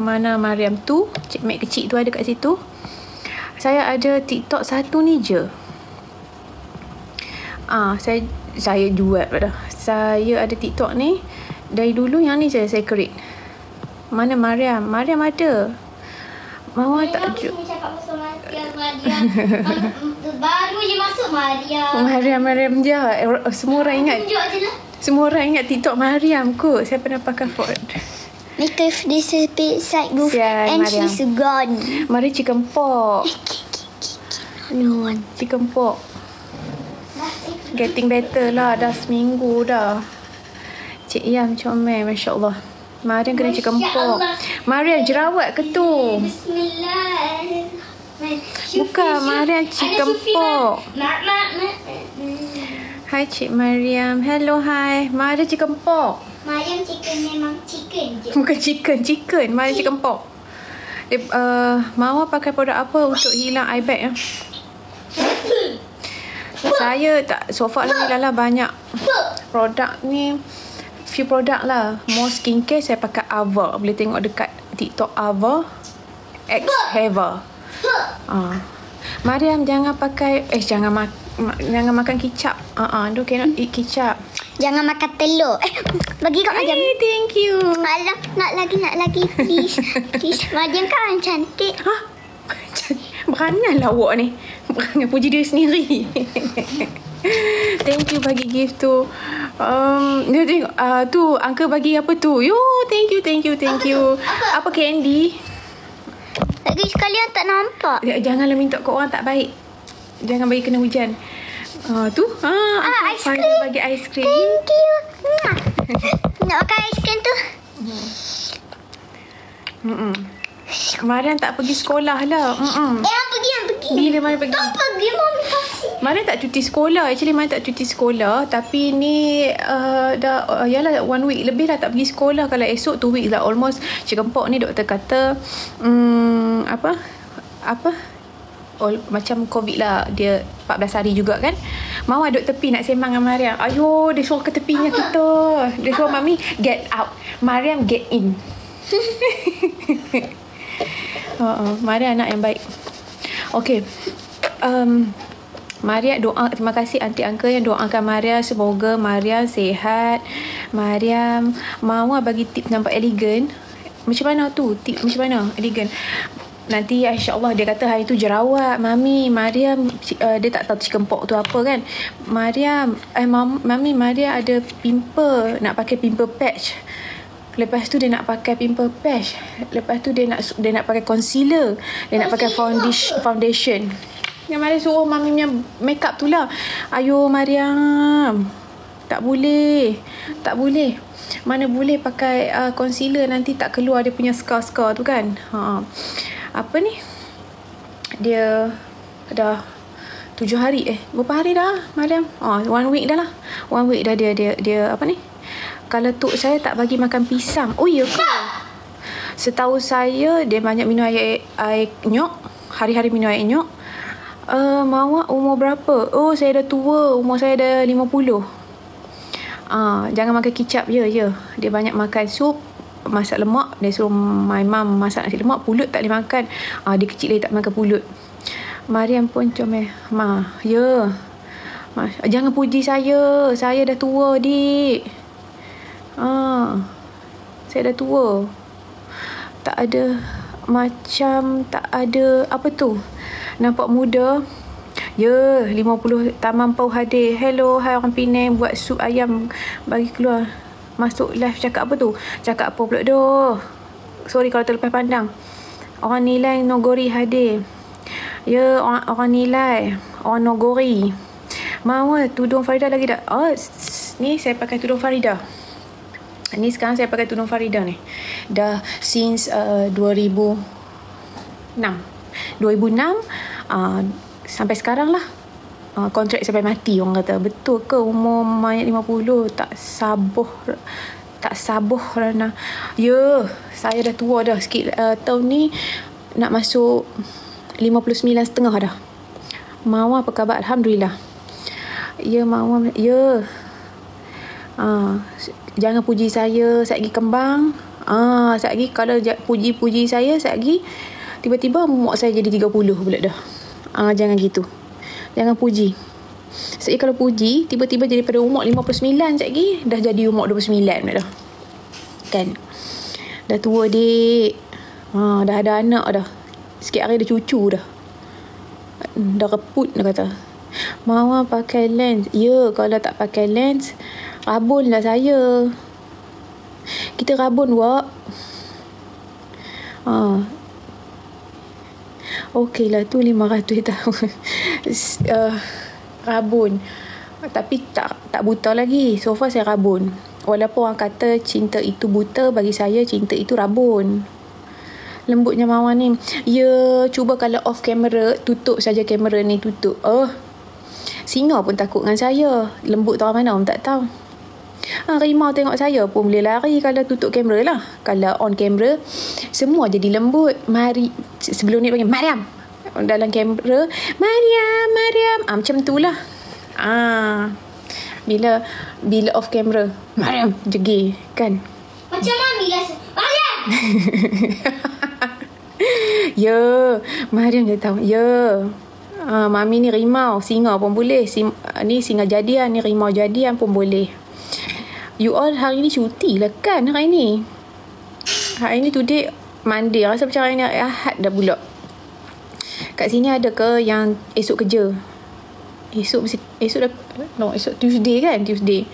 mana Mariam tu. Cik Mat kecil tu ada kat situ. Saya ada TikTok satu ni je. Ah, saya saya jual pada. Saya ada TikTok ni dari dulu yang ni je saya create. Mana Mariam? Mariam ada. Mama tak ju. cakap pasal Mariam, Mariam. Baru je masuk Mariam. Mariam, Mariam je. Eh, Semua orang ingat. Tunjuk je lah. Semua orang ingat TikTok Mariam kot. Saya pernah pakai Ford. Because this is big side roof Sial, and Mariam. she's gone. Mari chicken pork. No one. Chicken pork. Getting better lah. Dah seminggu dah. Cik Yam comel. Masya Allah. Mariam kena chicken pork. Mariam jerawat ke tu? Bismillah. Bukan, Mariam chicken pork. Mak, mak. Hai Cik Mariam. Hello, hai. Mariam chicken pork. Mariam chicken memang chicken je. Bukan chicken, chicken. Mariam chicken pork. Eh, uh, Mawar pakai produk apa untuk hilang eye bag ya? Saya tak so far Alhamdulillah lah banyak produk ni few produk lah. More skincare saya pakai Ava. Boleh tengok dekat TikTok Ava X Heva. Ah. Mariam jangan pakai eh jangan mak, ma, jangan makan kicap. Ah uh-uh, do cannot eat kicap. Jangan makan telur. Eh, bagi kat Mariam. Hey, thank you. Alah, nak lagi, nak lagi. Please. Please. Mariam kan cantik. Ha? Beranal lah awak ni. Beranal puji diri sendiri. thank you bagi gift tu. Um, dia tengok, uh, tu uncle bagi apa tu? Yo, thank you, thank you, thank you. Apa candy? Lagi sekalian tak nampak. Ya, Janganlah minta kat orang tak baik. Jangan bagi kena hujan. Uh, tu. Ha, Ah, uncle ice Faizal cream. bagi ice cream. Thank you. Nak makan aiskrim tu? Mm-mm. Mariam tak pergi sekolah lah. Mm-mm. Eh, yang pergi, yang pergi. Bila Mariam pergi? Tak pergi, mami. Mana tak cuti sekolah Actually mana tak cuti sekolah Tapi ni uh, Dah uh, Yalah one week lebih lah Tak pergi sekolah Kalau esok two weeks lah Almost Chicken pox ni doktor kata um, Apa Apa Oh, macam COVID lah Dia 14 hari juga kan Mama duduk tepi nak sembang dengan Mariam Ayo Dia suruh ke tepinya kita Dia suruh Mami Get out Mariam get in uh, Mariam anak yang baik Okay um, Maria doa terima kasih aunty uncle yang doakan Maria semoga Maria sihat. Mariam Mawar bagi tip nampak elegan. Macam mana tu? Tip macam mana? Elegan. Nanti insya-Allah dia kata hari tu jerawat. Mami, Mariam uh, dia tak tahu chicken pox tu apa kan. Mariam, eh mam, Mami Maria ada pimple, nak pakai pimple patch. Lepas tu dia nak pakai pimple patch. Lepas tu dia nak dia nak pakai concealer. Dia nak pakai foundation foundation. Yang Mariam suruh mami punya make up tu lah. Ayo Mariam. Tak boleh. Tak boleh. Mana boleh pakai uh, concealer nanti tak keluar dia punya scar-scar tu kan. Ha. Apa ni? Dia dah tujuh hari eh. Berapa hari dah Mariam? Oh, one week dah lah. One week dah dia dia dia apa ni? Kalau tok saya tak bagi makan pisang. Oh ya ke? Setahu saya dia banyak minum air air nyok. Hari-hari minum air nyok. Uh, Mawak umur berapa? Oh, saya dah tua. Umur saya dah 50. Ah, jangan makan kicap je, ya. Dia banyak makan sup, masak lemak. Dia suruh my mum masak nasi lemak. Pulut tak boleh makan. Ah, dia kecil lagi tak makan pulut. Mariam pun comel. Ma, ya. Ma, jangan puji saya. Saya dah tua, dik. Ah, saya dah tua. Tak ada macam tak ada apa tu nampak muda Ya, 50 Taman Pau hadir. Hello, hai orang Penang buat sup ayam bagi keluar. Masuk live cakap apa tu? Cakap apa pula doh? Sorry kalau terlepas pandang. Orang nilai Nogori hadir. Ya, orang, orang nilai. Orang Nogori. Mau ah, tudung Farida lagi tak? Oh, ni saya pakai tudung Farida. Ni sekarang saya pakai tudung Farida ni. Dah since uh, 2006. 2006 uh, sampai sekarang lah. Uh, kontrak sampai mati orang kata. Betul ke umur mayat 50 tak sabuh tak sabuh Rana. Ya, saya dah tua dah sikit. Uh, tahun ni nak masuk 59 setengah dah. Mawa apa khabar? Alhamdulillah. Ya, Mawa. Ya. Ah, jangan puji saya saya lagi kembang. Ah, sekejap lagi kalau ja- puji-puji saya sekejap lagi tiba-tiba umur saya jadi 30 pula dah. Ah, jangan gitu. Jangan puji. Sekejap kalau puji tiba-tiba jadi pada umur 59 sekejap lagi dah jadi umur 29 pula dah. Kan? Dah tua dek. Ha, dah ada anak dah. Sikit hari dah cucu dah. Dah reput dah kata. Mama pakai lens. Ya, kalau tak pakai lens, rabun lah saya. Kita rabun, Wak. Ha. Okey lah tu 500 tahun. uh, rabun. Tapi tak tak buta lagi. So far saya rabun. Walaupun orang kata cinta itu buta, bagi saya cinta itu rabun. Lembutnya Mawar ni. Ya, cuba kalau off camera, tutup saja kamera ni, tutup. Oh, singa pun takut dengan saya. Lembut tahu mana, orang tak tahu. Ha, rimau tengok saya pun boleh lari kalau tutup kamera lah. Kalau on kamera, semua jadi lembut. Mari, sebelum ni panggil, Mariam. Dalam kamera, Mariam, Mariam. Ha, macam tu lah. Ah, bila bila off camera, Mariam jegi kan. Macam mami lah. Mariam! Ya, Mariam dia tahu. Ya. Uh, mami ni rimau, singa pun boleh. Sim, uh, ni singa jadian, ni rimau jadian pun boleh. You all hari ni cuti lah kan hari ni? Hari ni today Monday. Rasa macam hari ni Ahad dah pula. Kat sini ada ke yang esok kerja? Esok mesti esok dah no esok Tuesday kan Tuesday.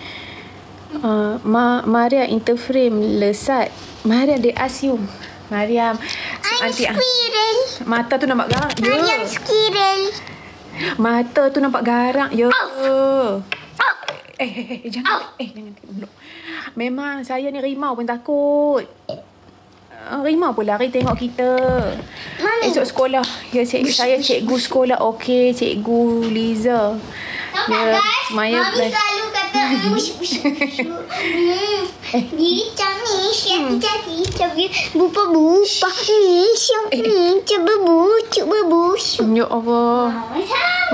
Uh, Ma Maria interframe lesat. Maria they ask you. Mariam I'm ah, squirrel. Mata tu nampak garang. Ya. I am squirrel. Mata tu nampak garang. Ya. Oh. Eh, eh, eh, jangan. Eh, jangan. Belum. Memang saya ni rimau pun takut. Uh, rimau pun lari tengok kita. Mami. Esok sekolah. Ya, cik, saya cikgu sekolah. Okey, cikgu Liza. Nampak Ya, guys? Maya Mami selalu kata ush ush ush. Hmm. Diri cantik, siap cantik, tapi bupa bupa. Ni siap ni, cuba bucuk berbusuk. Ya Allah.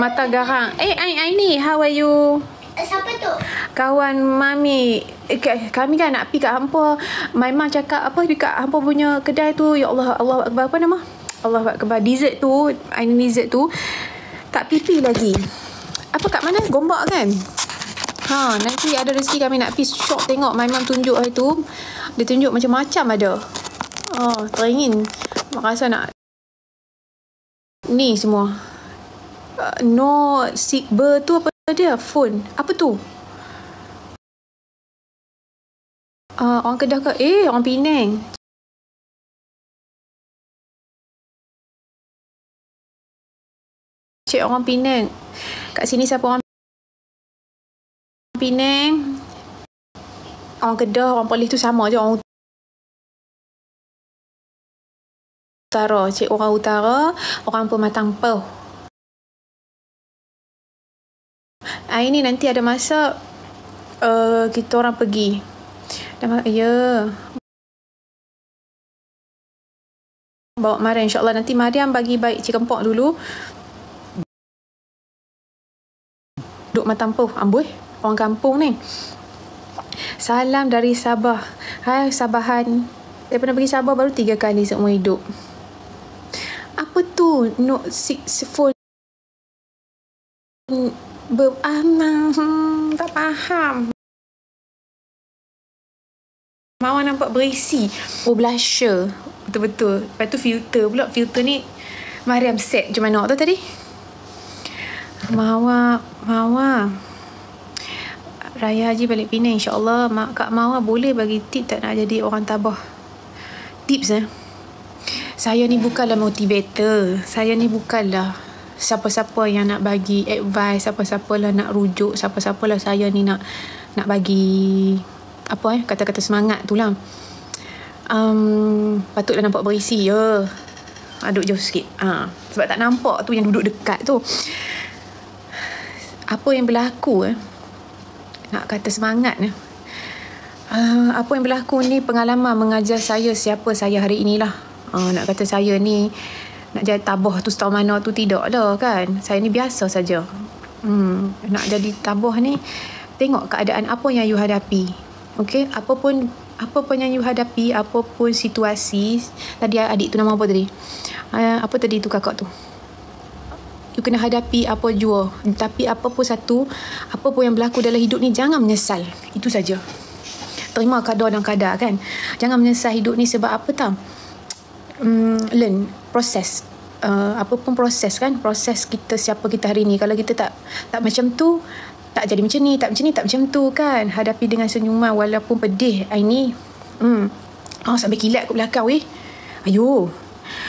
Mata garang. Eh, Ain, Ain ni. How are you? Siapa tu? Kawan Mami. Eh, ka- kami kan nak pergi kat hampa. My mom cakap apa dekat hampa punya kedai tu. Ya Allah, Allah Akbar. Apa nama? Allah Akbar. Dessert tu. Ain dessert tu. Tak pipi lagi. Apa kat mana? Gombak kan? Ha, nanti ada rezeki kami nak pergi shop tengok my mom tunjuk hari tu. Dia tunjuk macam-macam ada. Oh, teringin. Rasa nak ni semua. Uh, no si ber tu apa dia? Phone. Apa tu? Uh, orang Kedah ke? Eh, orang Penang. Cik orang Penang. Kat sini siapa orang Penang? Orang Kedah, orang Perlis tu sama je. Orang Utara. Cik orang Utara, orang Pematang Pau. Hari ni nanti ada masa uh, kita orang pergi. Ma- ya. Bawa Mariam insyaAllah. Nanti Mariam bagi baik cik kempok dulu. Duk Matampuh. Amboi. Orang kampung ni. Salam dari Sabah. Hai Sabahan. Saya pernah pergi Sabah baru tiga kali seumur hidup. Apa tu? Note 6 phone. Ber ah, hmm, tak faham. Mawar nampak berisi. Oh, blusher. Betul-betul. Lepas tu filter pula. Filter ni Mariam set macam mana tu tadi? Mawar, Mawar. Raya Haji balik Penang insyaAllah. Mak Kak Mawar boleh bagi tip tak nak jadi orang tabah. Tips eh. Saya ni bukanlah motivator. Saya ni bukanlah siapa-siapa yang nak bagi advice, siapa-siapa lah nak rujuk, siapa-siapa lah saya ni nak nak bagi apa eh kata-kata semangat tu lah. Um, patutlah nampak berisi ya. Aduk jauh sikit. Ha. Sebab tak nampak tu yang duduk dekat tu. Apa yang berlaku eh? Nak kata semangat eh? Uh, apa yang berlaku ni pengalaman mengajar saya siapa saya hari inilah. Uh, nak kata saya ni nak jadi tabah tu setahun mana tu tidak lah kan. Saya ni biasa saja. Hmm, nak jadi tabah ni tengok keadaan apa yang you hadapi. Okey, apa pun apa pun yang you hadapi apa pun situasi tadi adik tu nama apa tadi? Uh, apa tadi tu kakak tu? You kena hadapi apa jua. Tapi apa pun satu apa pun yang berlaku dalam hidup ni jangan menyesal. Itu saja. Terima kadar dan kadar kan. Jangan menyesal hidup ni sebab apa tau um, learn proses uh, apa pun proses kan proses kita siapa kita hari ni. Kalau kita tak tak macam tu tak jadi macam ni tak macam ni tak macam tu kan. Hadapi dengan senyuman walaupun pedih. Hari ni hmm. oh sampai kilat ke belakang weh. Ayo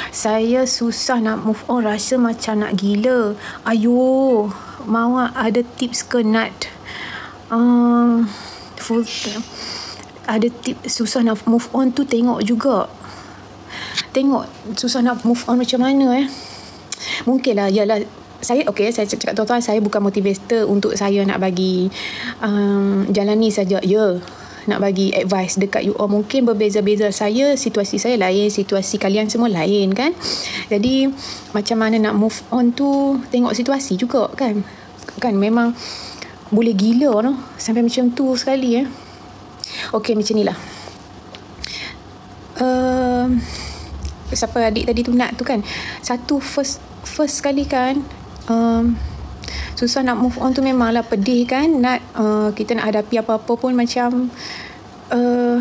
saya susah nak move on. Rasa macam nak gila. Ayo mau ada tips ke nak um, full ada tips susah nak move on tu tengok juga tengok susah nak move on macam mana eh. Mungkin lah yalah saya okey saya cakap tuan-tuan saya bukan motivator untuk saya nak bagi um, jalani saja. Ya nak bagi advice dekat you all. Mungkin berbeza-beza saya situasi saya lain situasi kalian semua lain kan. Jadi macam mana nak move on tu tengok situasi juga kan. Kan memang boleh gila no sampai macam tu sekali eh. Okey macam ni lah. Uh, siapa adik tadi tu nak tu kan. Satu first first sekali kan um, susah nak move on tu memanglah pedih kan nak uh, kita nak hadapi apa-apa pun macam uh,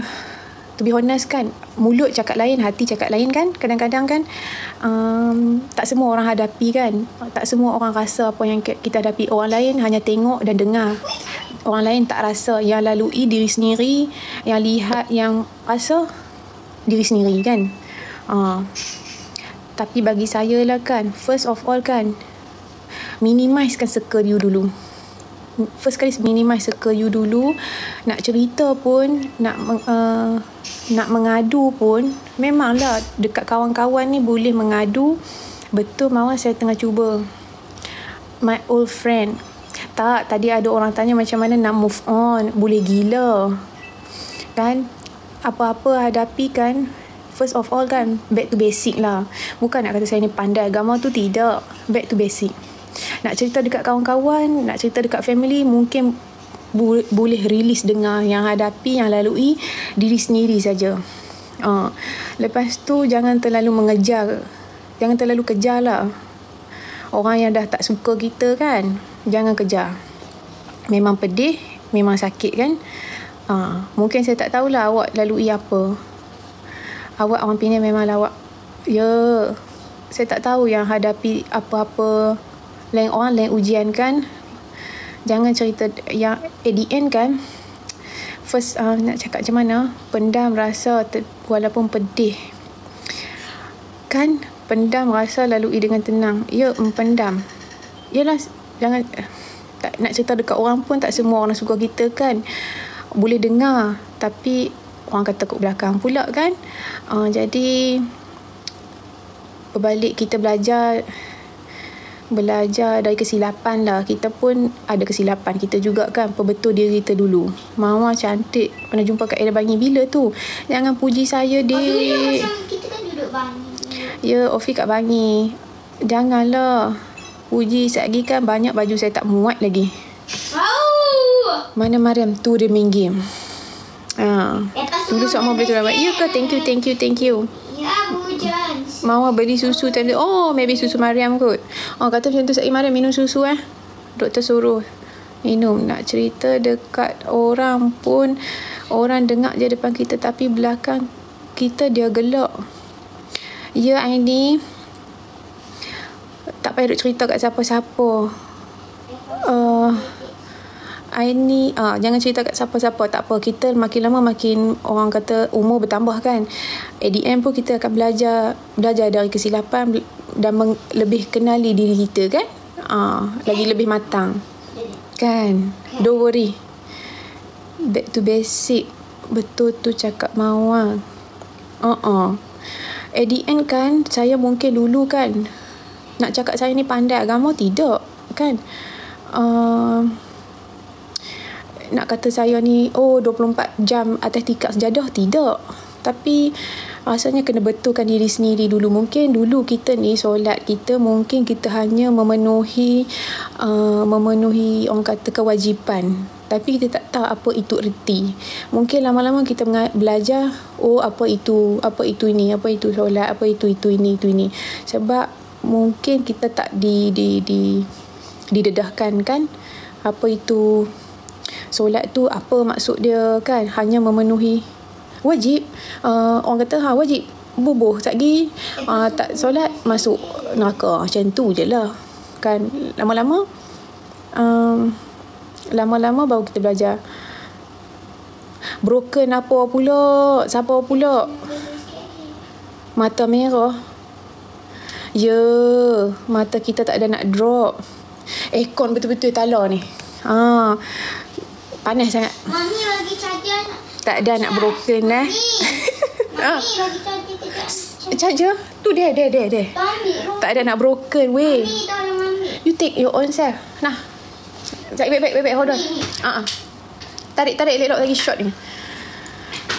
to be honest kan mulut cakap lain hati cakap lain kan kadang-kadang kan um, tak semua orang hadapi kan. Tak semua orang rasa apa yang kita hadapi. Orang lain hanya tengok dan dengar. Orang lain tak rasa. Yang lalui diri sendiri yang lihat yang rasa diri sendiri kan uh, tapi bagi saya lah kan first of all kan minimizekan circle you dulu. First kali minimize circle you dulu nak cerita pun nak uh, nak mengadu pun memanglah dekat kawan-kawan ni boleh mengadu betul mawar saya tengah cuba. My old friend. Tak tadi ada orang tanya macam mana nak move on boleh gila. Kan apa-apa hadapi kan first of all kan back to basic lah. Bukan nak kata saya ni pandai agama tu tidak. Back to basic. Nak cerita dekat kawan-kawan nak cerita dekat family mungkin bu- boleh release dengar yang hadapi yang lalui diri sendiri saja. Uh, lepas tu jangan terlalu mengejar. Jangan terlalu kejar lah. Orang yang dah tak suka kita kan jangan kejar. Memang pedih memang sakit kan? Uh, mungkin saya tak tahulah awak lalui apa awak orang Penang memang awak ya saya tak tahu yang hadapi apa-apa lain orang lain ujian kan. Jangan cerita yang end kan. First uh, nak cakap macam mana? Pendam rasa ter, walaupun pedih. Kan pendam rasa lalu dengan tenang. Ya pendam yalah jangan tak nak cerita dekat orang pun tak semua orang suka kita kan. Boleh dengar tapi orang kata kat belakang pula kan uh, jadi berbalik kita belajar belajar dari kesilapan lah. Kita pun ada kesilapan kita juga kan. Perbetul diri kita dulu. Mama cantik. Pernah jumpa Kak Ella Bangi bila tu? Jangan puji saya, dek. Oh, dulu macam kita kan duduk Bangi. Ya, Ofi kat Bangi. Janganlah. Puji sekejap lagi kan banyak baju saya tak muat lagi. Oh. Mana Mariam? Tu dia main game. Ha. Dulu sok boleh turun. Ya ke? Thank you, thank you, thank you. Ya, hujan. Mama beli susu time tu. Oh, maybe susu Mariam kot. Oh, kata macam tu, Sa'i Mariam minum susu eh. Doktor suruh minum. Nak cerita dekat orang pun, orang dengar je depan kita tapi belakang kita dia gelak. Ya, Aini. Tak payah duk cerita kat siapa-siapa. Uh, Aini ah jangan cerita kat siapa-siapa. Tak apa kita makin lama makin orang kata umur bertambah kan. ADM pun kita akan belajar belajar dari kesilapan dan meng, lebih kenali diri kita kan. Ah lagi lebih matang. Kan? Don't worry. Back to basic. Betul tu cakap uh-uh. at the end kan saya mungkin dulu kan. Nak cakap saya ni pandai agama tidak kan. Uh, nak kata saya ni oh 24 jam atas tikar sejadah tidak. Tapi rasanya kena betulkan diri sendiri dulu. Mungkin dulu kita ni solat kita mungkin kita hanya memenuhi uh, memenuhi orang kata kewajipan. Tapi kita tak tahu apa itu erti. Mungkin lama-lama kita belajar oh apa itu apa itu ini apa itu solat apa itu itu ini itu ini. Sebab mungkin kita tak di di di didedahkan kan apa itu solat tu apa maksud dia kan? Hanya memenuhi wajib. Uh, orang kata ha wajib bubuh tak pergi uh, tak solat masuk neraka. Macam tu je lah kan? Lama-lama um, lama-lama baru kita belajar. Broken apa pula siapa pula? Mata merah. Ya mata kita tak ada nak drop. Aircon betul-betul tala ni. Ha panas sangat Mami lagi charger tak ada nak broken eh Mami lagi charger kejap. charger tu dia dia dia dia Tak ada nak broken weh Mami mami. You take your own self. Nah. Sekejap, baik, baik, baik. Hold on. Uh-uh. Tarik, tarik. Elok lagi shot ni.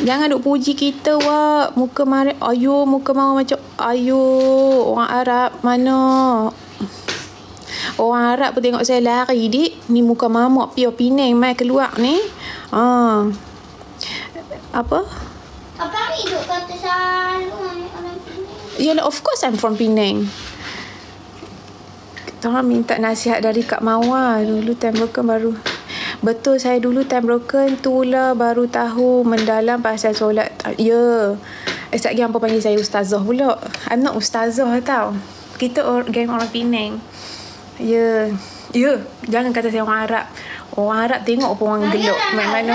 Jangan duk puji kita, Wak. Muka marah. Ayo, muka mama macam... Ayo, orang Arab mana? Orang Arab pun tengok saya lari, dik. Ni muka mamak pure Penang mai keluar ni. Ah. Apa? Apa ni duk kata selalu orang sini. Yalah, of course I'm from Penang. Tuhan minta nasihat dari Kak Mawar dulu time broken baru. Betul saya dulu time broken tu lah baru tahu mendalam pasal solat. Ya. Yeah. Sekejap lagi hampa panggil saya ustazah pula. I'm not ustazah tau. Kita or, geng orang Penang. Ya. Yeah. Ya. Yeah. Jangan kata saya orang Arab. Orang Arab tengok pun orang gelok. Main mana.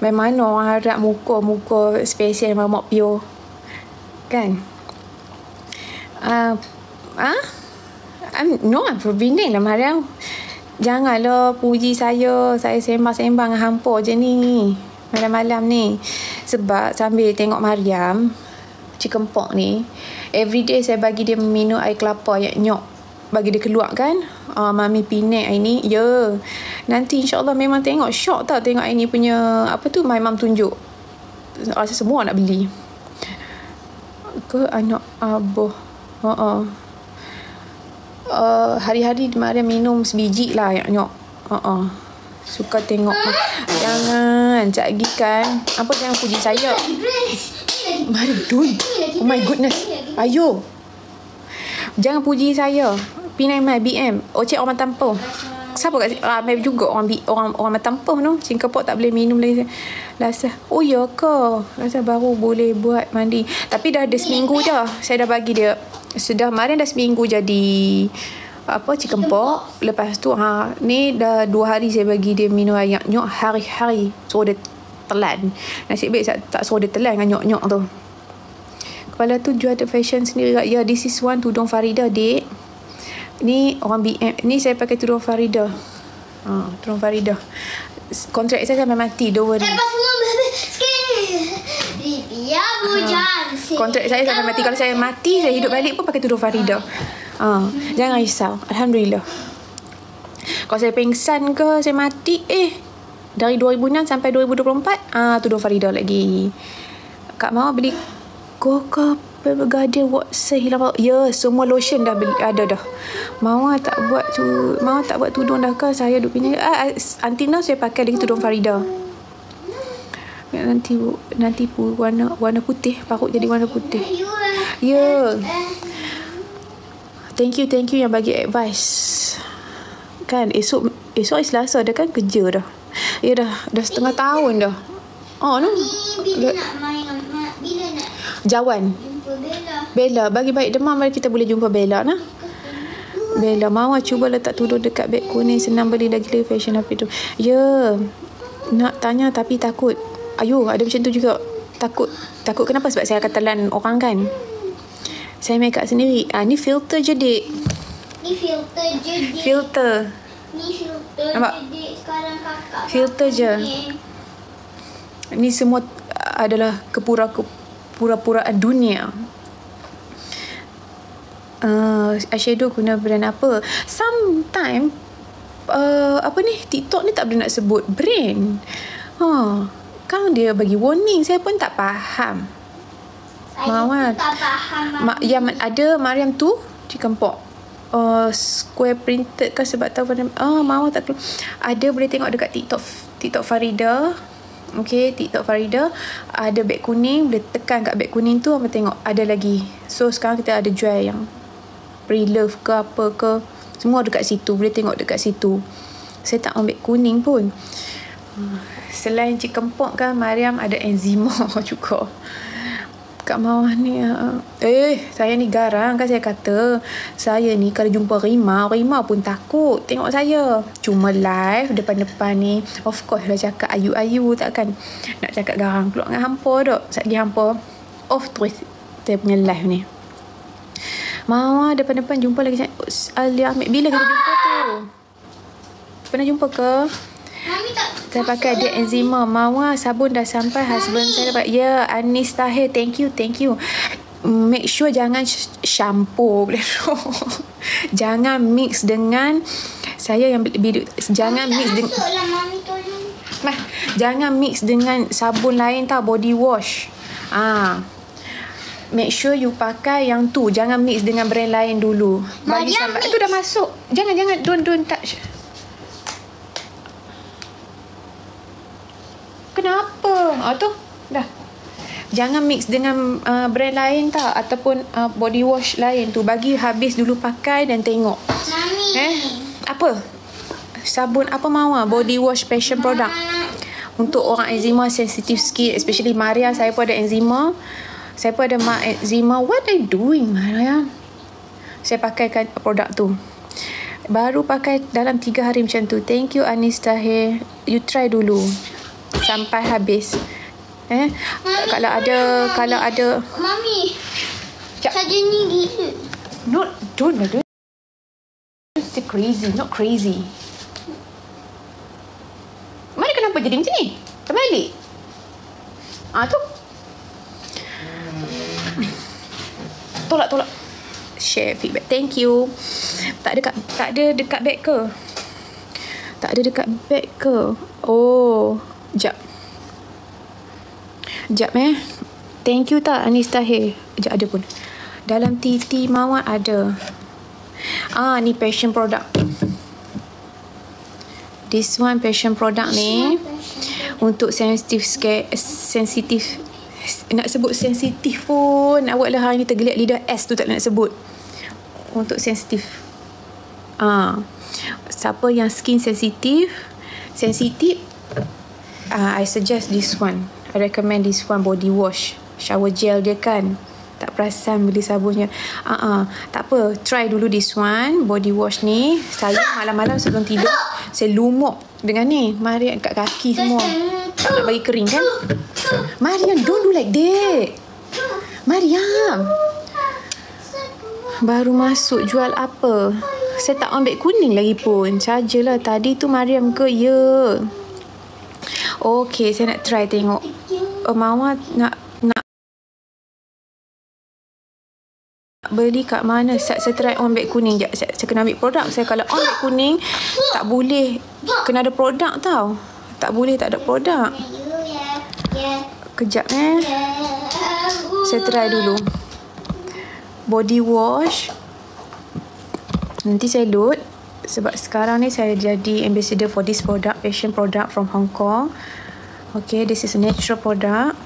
Main mana orang Arab muka-muka special mamak pure. Kan? Ah, uh, ah? I'm, no, I'm from Penang lah Mariam. Janganlah puji saya. Saya sembang-sembang dengan hampa je ni. Malam-malam ni. Sebab sambil tengok Mariam, chicken pork ni, everyday saya bagi dia minum air kelapa yang nyok. Bagi dia keluar kan. Uh, Mami Penang hari ni. Ya. Yeah. Nanti insyaAllah memang tengok. Shock tau tengok ini punya, apa tu, my mum tunjuk. Rasa semua nak beli. Ke anak abah. Uh-uh uh, hari-hari Maria minum sebiji lah yang nyok. Uh-uh. Suka tengok. Jangan. Lagi kan. Apa jangan puji saya. Maria, don't. Oh my goodness. Ayo. Jangan puji saya. Pinai mai BM. Ocek orang tanpa. Siapa kat? Ah, Mai juga orang orang orang matampuh tu. Singapore tak boleh minum lagi. Lasa. Oh ya ke? Lasa baru boleh buat mandi. Tapi dah ada seminggu dah. Saya dah bagi dia. Sudah kemarin dah seminggu jadi apa chicken pork. Lepas tu ha ni dah dua hari saya bagi dia minum air nyok hari-hari. So dia telan. Nasib baik tak, tak suruh dia telan dengan nyok-nyok tu. Kepala tu jual ada fashion sendiri. Ya, yeah, this is one tudung Farida, dek. Ni orang BM. Ni saya pakai tudung Farida. Ha, tudung Farida. Kontrak saya sampai mati. Don't worry. Lepas. Biar bujan. Kontrak saya sampai mati. Kalau saya mati, saya hidup balik pun pakai tudung Farida. Ha, jangan risau. Alhamdulillah. Kalau saya pengsan ke, saya mati, eh, dari 2006 sampai 2024, ah tudung Farida lagi. Kak Mawar beli Coca Garden Watson hilang Ya, semua lotion dah beli, ada dah. Mawar tak buat tu, Mawar tak buat tudung dah ke? Saya duk pinjam. Ah, Antina saya pakai lagi tudung Farida. Nanti nanti pun warna warna putih, parut jadi warna putih. Ya. Thank you, thank you yang bagi advice. Kan esok esok hari Selasa dah kan kerja dah. Ya dah dah setengah tahun dah. Oh no. Bila nak main Bila nak Jawan. Bella Bella, bagi baik demam mari kita boleh jumpa Bella nah. Bella, Mawar cuba letak tudung dekat beg kuning senang beli lagi lagi fashion apa tu. Ya. Nak tanya tapi takut. Ayo, ada macam tu juga. Takut. Takut kenapa? Sebab saya akan telan orang kan. Saya make up sendiri. Ah, ni filter je, Dik. Ni filter je dik. Filter. Ni filter Nampak? je dik Sekarang kakak Filter je. pakai. Ni semua adalah kepura pura-puraan dunia. Uh, eyeshadow guna brand apa? Sometime uh, apa ni TikTok ni tak boleh nak sebut brand. Ha, kan dia bagi warning saya pun tak faham. Saya Mawar. tak faham Ma- yang ada Mariam tu chicken pork. Uh, square printed ke sebab tahu pada ah tak keluar. Ada boleh tengok dekat TikTok TikTok Farida. Okay, TikTok Farida ada beg kuning, boleh tekan kat beg kuning tu apa tengok ada lagi. So sekarang kita ada jual yang pre-love ke apa ke. Semua dekat situ, boleh tengok dekat situ. Saya tak ambil kuning pun. Selain chicken pox kan, Mariam ada enzima juga. Kak Mawar ni uh, Eh saya ni garang kan saya kata. Saya ni kalau jumpa Rima Rima pun takut Tengok saya. Cuma live depan-depan ni Of course lah cakap ayu-ayu takkan Nak cakap garang keluar dengan hampa dok. Sekejap hampa Off terus Saya punya live ni. Mawar depan-depan jumpa lagi. Alia ambil Bila kita jumpa tu? Pernah jumpa ke? Saya pakai dia enzima. Mawar sabun dah sampai. Husband saya dapat. Ya, yeah, Anis Tahir. Thank you, thank you. Make sure jangan shampoo. Boleh Jangan mix dengan saya yang beli jangan mix dengan. Mah, jangan mix dengan sabun lain tau body wash. Ah. Make sure you pakai yang tu. Jangan mix dengan brand lain dulu. Bagi mix. Itu dah masuk. Jangan jangan don't don't touch. Ah tu. Dah. Jangan mix dengan uh, brand lain tak ataupun uh, body wash lain tu. Bagi habis dulu pakai dan tengok. Mami. Eh, apa? Sabun apa mawar? Body wash passion product. Untuk orang eczema sensitive skin, especially Maria, saya pun ada eczema. Saya pun ada mak eczema. What are you doing, Maria? Saya pakaikan produk tu. Baru pakai dalam 3 hari macam tu. Thank you Anis Tahir. You try dulu. Sampai habis. Eh, Mami, kalau ada Mami. kalau ada Mami. Sekejap. Saja ni gila. Not don't don't. It's crazy, not crazy. Mana kenapa jadi macam ni? Terbalik. Ah tu. Tolak tolak. Share feedback. Thank you. Tak ada kat, tak ada dekat bag ke? Tak ada dekat bag ke? Oh, jap. Jap eh. Thank you tak Anis Tahir. Jap ada pun. Dalam TT Mawar ada. Ah, ni passion product. This one passion product ni untuk sensitive scare sensitif nak sebut sensitif pun awak lah hari ni tergeliat lidah S tu tak nak sebut untuk sensitif ah siapa yang skin sensitif sensitif ah I suggest this one I recommend this one body wash. Shower gel dia kan? Tak perasan beli sabunnya ah uh tak apa try dulu this one body wash ni. Saya malam-malam sebelum tidur saya lumuk dengan ni. Mari kat kaki semua. Nak bagi kering kan? Mariam don't do like that. Mariam Baru masuk jual apa? Saya tak ambil kuning lagi pun. Sajalah tadi tu Mariam ke? Ya Okay saya nak try tengok. Oh, Mama nak nak beli kat mana? Saya, saya try on beg kuning. Sekejap, saya, saya kena ambil produk. Saya kalau on beg kuning tak boleh kena ada produk tau. Tak boleh tak ada produk. Kejap eh. Saya try dulu. Body wash. Nanti saya load sebab sekarang ni saya jadi ambassador for this product fashion product from Hong Kong. Okay this is a natural product.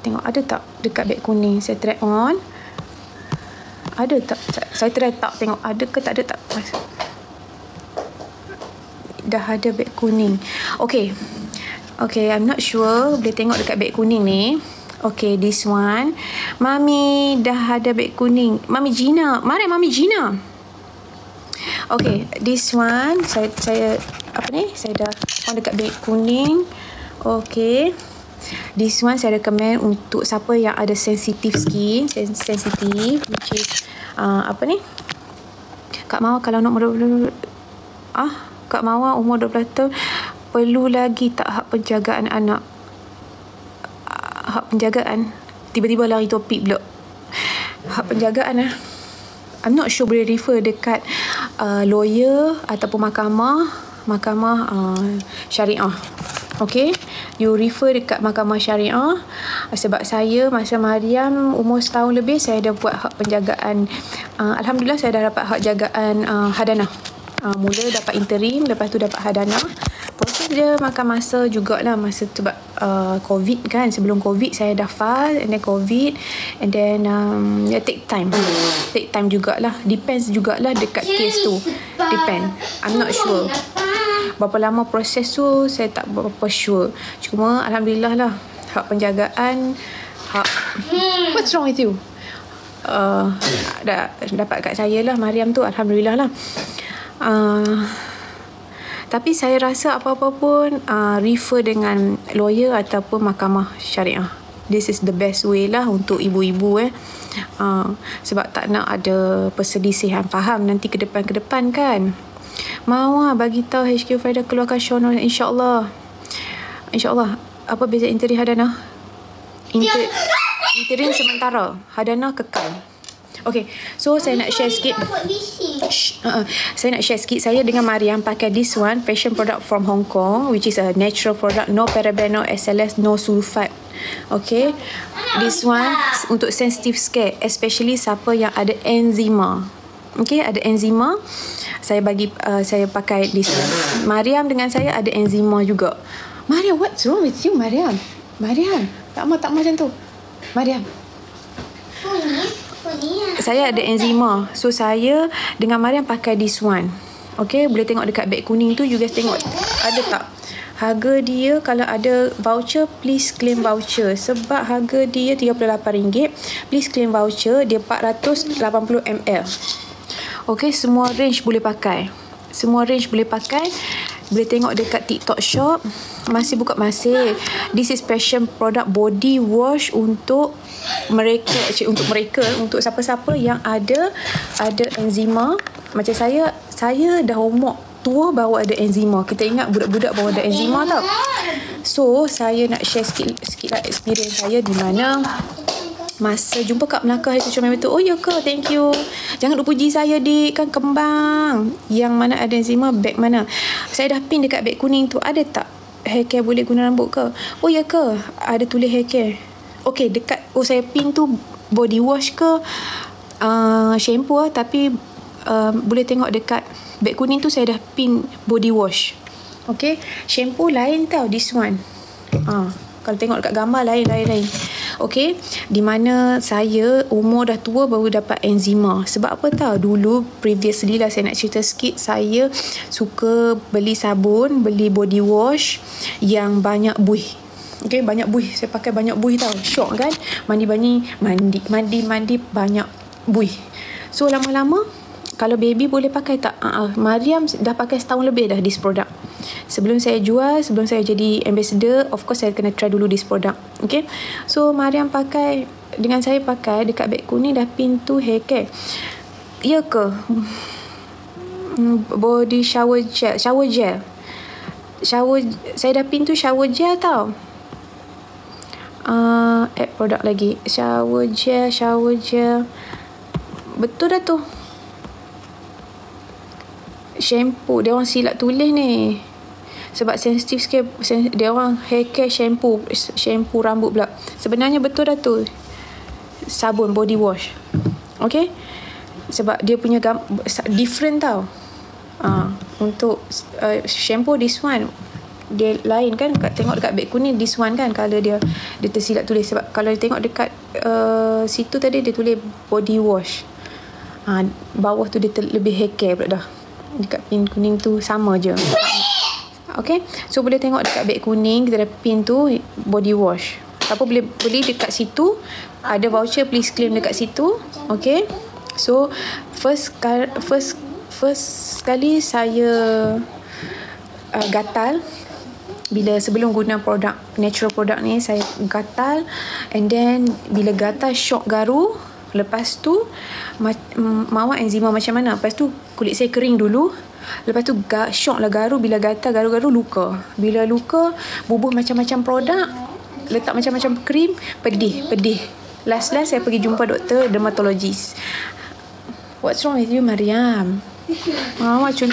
Tengok ada tak dekat beg kuning? Saya try on. Ada tak? Saya try tak? Tengok ada ke tak ada tak? Dah ada beg kuning. Okay. Okay I'm not sure. Boleh tengok dekat beg kuning ni. Okay this one. Mami dah ada beg kuning. Mami Gina. Mari mami Gina okay this one saya saya apa ni saya dah on dekat beg kuning okay This one saya recommend untuk siapa yang ada sensitive skin, sen- sensitive which is uh, apa ni? Kak Mawar kalau nak umur 20 ah, Kak Mawar umur 12 tahun perlu lagi tak hak penjagaan anak? Ah, Hak penjagaan. Tiba-tiba lari topik pula. Hak penjagaan ah. I'm not sure boleh refer dekat uh, lawyer ataupun mahkamah mahkamah uh, syariah. Okay You refer dekat mahkamah syariah. Sebab saya Masa Mariam Umur setahun lebih Saya dah buat hak penjagaan. Uh, Alhamdulillah saya dah dapat hak jagaan uh, Hadanah. Uh, Mula dapat interim Lepas tu dapat hadanah dia makan masa jugalah masa tu sebab uh, covid kan. Sebelum covid saya dah fast and then covid and then um, yeah, take time. Take time jugalah. Depends jugalah dekat case tu. Depend. I'm not sure. berapa lama proses tu saya tak berapa sure. Cuma alhamdulillah lah. Hak penjagaan hak what's wrong with you? Uh, dah dapat kat saya lah Mariam tu. Alhamdulillah lah. Uh, tapi saya rasa apa-apa pun uh, refer dengan lawyer ataupun mahkamah syariah. This is the best way lah untuk ibu-ibu eh. Uh, sebab tak nak ada perselisihan faham nanti ke depan-ke depan kan. Mau lah bagi tahu HQ Faida keluarkan Shono insya-Allah. Insya-Allah. Apa beza interim hadana? Inter interim sementara, hadana kekal. Okay, so saya nak share sikit. Shh, uh, uh, saya nak share sikit. Saya dengan Mariam pakai this one, fashion product from Hong Kong, which is a natural product, no paraben, no SLS, no sulfate. Okay, this one untuk sensitive skin, especially siapa yang ada enzima. Okay, ada enzima. Saya bagi, uh, saya pakai this one. Mariam dengan saya ada enzima juga. Mariam, what's wrong with you, Mariam? Mariam, tak mau tak mau macam tu. Mariam. Saya ada enzima. So saya dengan Mariam pakai this one. Okay, boleh tengok dekat beg kuning tu. You guys tengok ada tak? Harga dia kalau ada voucher, please claim voucher. Sebab harga dia RM38. Please claim voucher. Dia 480ml. Okay, semua range boleh pakai. Semua range boleh pakai. Boleh tengok dekat TikTok shop. Masih buka masih. This is fashion product body wash untuk mereka cik, untuk mereka untuk siapa-siapa yang ada ada enzima macam saya saya dah umur tua bawa ada enzima kita ingat budak-budak bawa ada enzima tau so saya nak share sikit sikit lah experience saya di mana masa jumpa kat Melaka hari tu comel tu oh ya ke? Thank you. Jangan lupa puji saya dik kan kembang. Yang mana ada enzima bag mana? Saya dah pin dekat bag kuning tu ada tak hair care boleh guna rambut ke? Oh ya ke? Ada tulis hair care Okay dekat Oh saya pin tu Body wash ke? Uh, Shampoo lah Tapi uh, Boleh tengok dekat Beg kuning tu saya dah pin Body wash. Okay Shampoo lain tau This one. Uh, Kalau tengok dekat gambar Lain Okay Di mana saya Umur dah tua Baru dapat enzima Sebab apa tau Dulu Previously lah Saya nak cerita sikit Saya Suka Beli sabun Beli body wash Yang banyak buih Okay, banyak buih. Saya pakai banyak buih tau. Syok kan? Mandi-mandi, mandi, mandi, banyak buih. So, lama-lama, kalau baby boleh pakai tak? Uh, Mariam dah pakai setahun lebih dah this product. Sebelum saya jual, sebelum saya jadi ambassador, of course saya kena try dulu this product. Okay? So, Mariam pakai, dengan saya pakai dekat beg kuning dah pintu hair care. Ya ke? Hmm, body shower gel. Shower gel. Shower, saya dah pintu shower gel tau uh, add produk lagi shower gel shower gel betul dah tu shampoo dia orang silap tulis ni sebab sensitive skin dia orang hair care shampoo shampoo rambut pula. Sebenarnya betul dah tu. Sabun body wash. Okay? Sebab dia punya gam- different tau. Uh, untuk uh, shampoo this one dia lain kan? Kat tengok dekat beg kuning this one kan? Kalau dia dia tersilap tulis. Sebab kalau dia tengok dekat uh, situ tadi dia tulis body wash. Ha, bawah tu dia ter, lebih hair care pula dah. Dekat pin kuning tu sama je Okay? So boleh tengok dekat beg kuning Kita ada pin tu Body wash. Apa boleh beli dekat situ Ada voucher Please claim dekat situ. Okay? So First First First sekali saya uh, Gatal bila sebelum guna produk natural product ni saya gatal. And then bila gatal shock garu. Lepas tu ma- mawar enzima macam mana? Lepas tu kulit saya kering dulu lepas tu ga- shock lah garu bila gatal garu-garu luka bila luka bubuh macam-macam produk letak macam-macam krim pedih pedih last-last saya pergi jumpa doktor dermatologist what's wrong with you Mariam Mama cun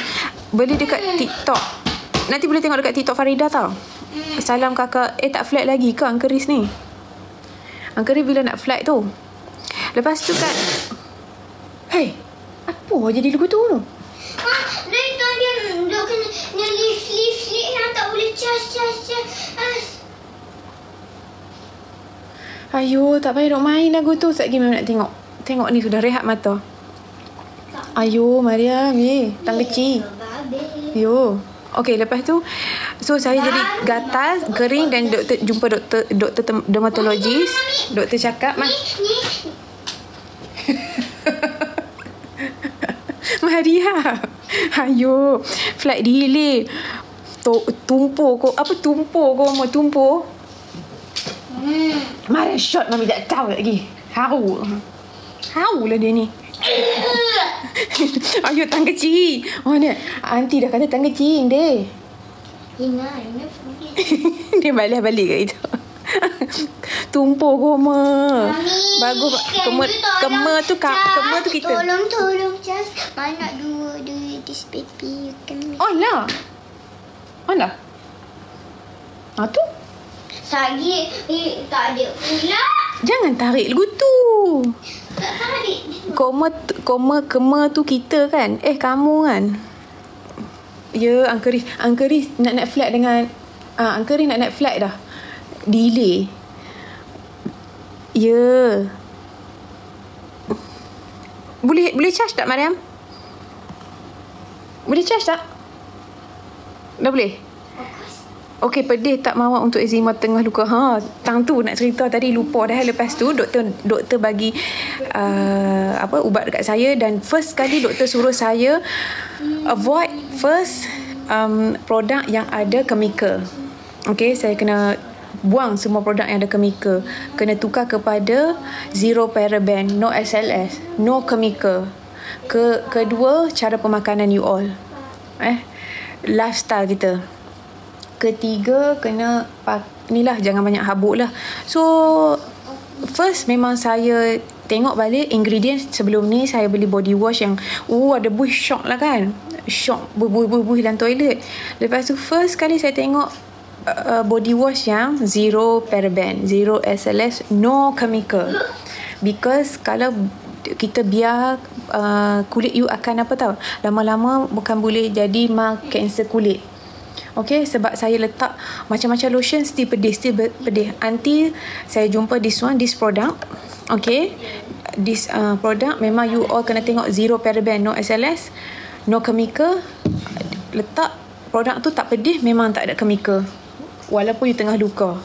beli dekat TikTok Nanti boleh tengok dekat TikTok Farida tau. Salam kakak. Eh tak flat lagi ke Uncle Riz ni? Uncle Riz bila nak flat tu? Lepas tu kan. Hey. Apa jadi lagu tu tu? Dia kena dia lift lift lift yang tak boleh charge, charge, charge. Ayo, tak payah duk main lagu tu. Sekejap lagi nak tengok. Tengok ni sudah rehat mata. Ayo, Mariam. Ye, tang kecil. Yo. Okey, lepas tu so saya jadi gatal, kering dan doktor jumpa doktor doktor dermatologis. Doktor cakap, "Mas, Ni, Maria. Ayo, flight delay. Tu- Tumpur kau apa tumpur kau mau tumpur? Hmm. Maria shot mami tak tahu lagi. Hau. Hau lah dia ni. Ayo tang kecil. Oh ni, aunty dah kata tang kecil deh. Ina, Ina pergi. dia balik-balik kat itu. Tumpur koma. Mami, Bagus. Kema, tolong kema tu ka, charge? kema tu kita. Tolong, tolong, Charles. Mana dua, dua, this baby. You can make. On lah. On lah. Ah tu. Sagi, eh, tak ada pula. Jangan tarik lagu tu. Tak tarik. Koma, koma, kema tu kita kan? Eh, kamu kan? Ya, Uncle Riz. Uncle Riz nak naik flight dengan... Ah, Uncle Riz nak naik flight dah. Delay. Ya. Boleh boleh charge tak, Mariam? Boleh charge tak? Dah boleh? Okey, pedih tak mawak untuk eczema tengah luka. Ha, tang tu nak cerita tadi lupa dah lepas tu doktor doktor bagi uh, apa ubat dekat saya dan first kali doktor suruh saya avoid first um, produk yang ada chemical. Okey, saya kena buang semua produk yang ada chemical. Kena tukar kepada zero paraben, no SLS, no chemical. Ke kedua cara pemakanan you all. Eh, lifestyle kita ketiga kena pak inilah jangan banyak habuk lah so first memang saya tengok balik ingredient sebelum ni saya beli body wash yang oh ada buih shock lah kan shock berbuih-buih dalam toilet lepas tu first kali saya tengok uh, body wash yang zero paraben zero SLS no chemical because kalau kita biar uh, kulit you akan apa tahu lama-lama bukan boleh jadi mark cancer kulit Okay, sebab saya letak macam-macam lotion still pedih, still pedih. Until saya jumpa this one, this product. Okay, this uh, product memang you all kena tengok zero paraben, no SLS, no chemical. Letak produk tu tak pedih, memang tak ada chemical. Walaupun you tengah luka.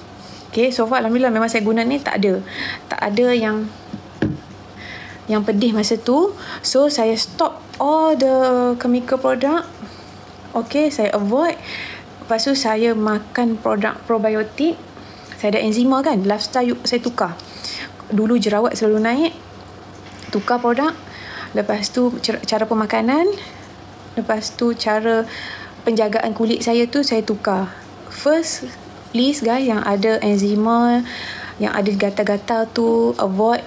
Okay, so far Alhamdulillah memang saya guna ni tak ada. Tak ada yang yang pedih masa tu. So, saya stop all the chemical product. Okay, saya avoid. Lepas tu saya makan produk probiotik. Saya ada enzima kan. Lifestyle saya tukar. Dulu jerawat selalu naik. Tukar produk. Lepas tu cara pemakanan. Lepas tu cara penjagaan kulit saya tu saya tukar. First, please guys yang ada enzima, yang ada gatal-gatal tu avoid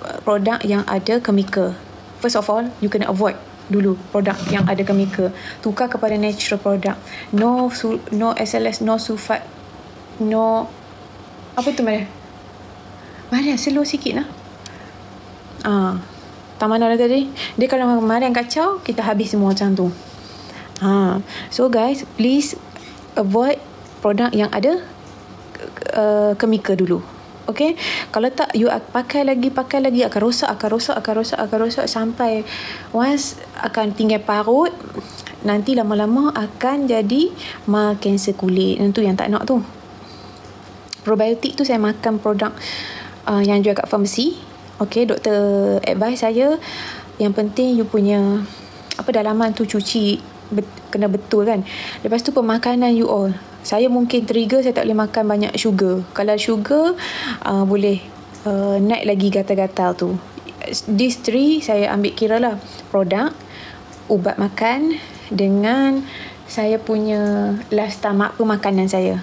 uh, produk yang ada chemical. First of all, you kena avoid dulu produk yang ada chemical. Tukar kepada natural product. No su- no SLS, no sulfat, no apa tu Maria? Maria slow sikit lah. Ah, tak mana tadi? Dia kalau Maria yang kacau, kita habis semua macam tu. Ha. So guys, please avoid produk yang ada uh, chemical dulu. Okay? Kalau tak You ak- pakai lagi Pakai lagi Akan rosak Akan rosak Akan rosak Akan rosak Sampai Once Akan tinggal parut Nanti lama-lama Akan jadi Ma cancer kulit Itu yang tak nak tu. Probiotik tu saya makan produk uh, Yang jual kat farmasi. Okay? Doktor advise saya Yang penting you punya Apa dalaman tu cuci bet, Kena betul kan? Lepas tu pemakanan you all saya mungkin trigger saya tak boleh makan banyak sugar. Kalau sugar uh, boleh uh, naik lagi gatal-gatal tu. These three saya ambil kira lah produk, ubat makan dengan saya punya last tamak pemakanan saya.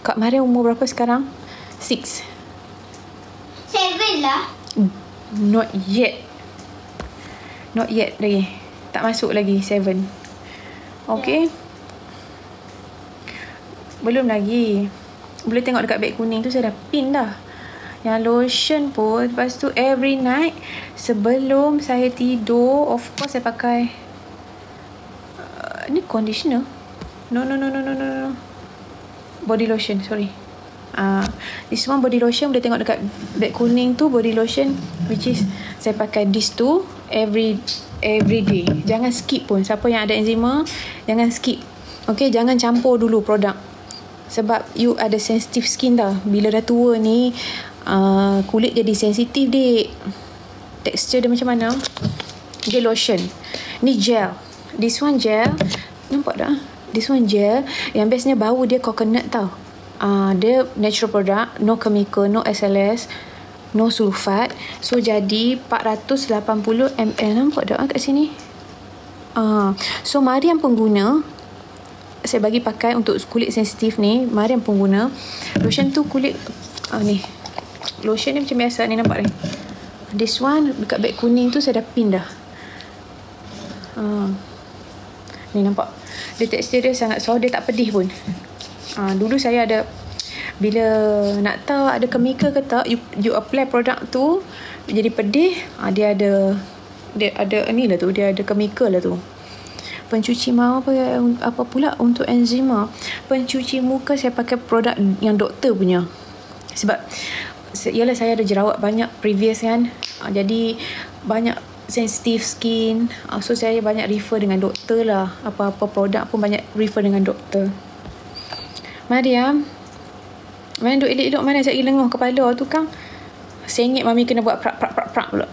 Kak Maria umur berapa sekarang? Six. Seven lah. Not yet. Not yet lagi. Tak masuk lagi seven. Okay. Belum lagi. Boleh tengok dekat beg kuning tu saya dah pin dah. Yang lotion pun lepas tu every night sebelum saya tidur of course saya pakai uh, ni conditioner. No, no, no, no, no, no, no. Body lotion, sorry. Ah, uh, this one body lotion boleh tengok dekat beg kuning tu body lotion which is saya pakai this tu every every day. Jangan skip pun. Siapa yang ada eczema, jangan skip. Okay, jangan campur dulu produk. Sebab you ada sensitive skin dah. Bila dah tua ni, uh, kulit jadi sensitif dek. Texture dia macam mana? Dia lotion. Ni gel. This one gel. Nampak tak? This one gel. Yang bestnya bau dia coconut tau. Uh, dia natural product. No chemical, no SLS. No sulfat. So jadi 480 ml. Nampak tak kat sini? Uh, so Mariam pengguna saya bagi pakai untuk kulit sensitif ni Mariam pengguna lotion tu kulit uh, ni. Lotion ni macam biasa ni nampak ni. This one dekat beg kuning tu saya dah pin dah. Uh, ni nampak. Dia tekstur dia sangat soft dia tak pedih pun. Uh, dulu saya ada bila nak tahu ada chemical ke tak you, you apply produk tu jadi pedih uh, dia ada dia ada ni lah tu dia ada chemical lah tu pencuci mahu apa apa pula untuk enzima? Pencuci muka saya pakai produk yang doktor punya. Sebab ialah saya ada jerawat banyak previous kan. Ah, jadi banyak sensitive skin. Ah, so saya banyak refer dengan doktor lah. Apa-apa produk pun banyak refer dengan doktor. Mariam mana duk elok-elok mana saya lenguh kepala tu kan sengit mami kena buat prak prak prak prak pula.